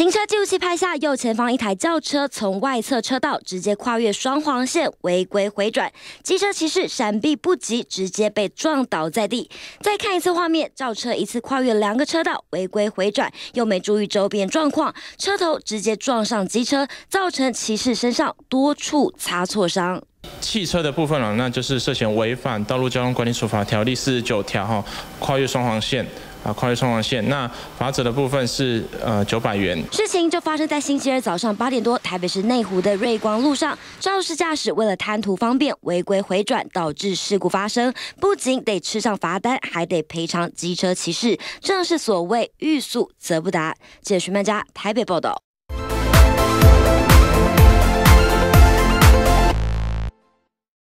行车记录器拍下右前方一台轿车从外侧车道直接跨越双黄线违规回转，机车骑士闪避不及，直接被撞倒在地。再看一次画面，轿车一次跨越两个车道违规回转，又没注意周边状况，车头直接撞上机车，造成骑士身上多处擦挫伤。汽车的部分啊，那就是涉嫌违反道路交通管理处罚条例四十九条哈，跨越双黄线。啊，跨越双黄线，那罚则的部分是呃九百元。事情就发生在星期二早上八点多，台北市内湖的瑞光路上，肇事驾驶为了贪图方便违规回转，导致事故发生，不仅得吃上罚单，还得赔偿机车骑士，正是所谓欲速则不达。记者徐曼佳台北报道。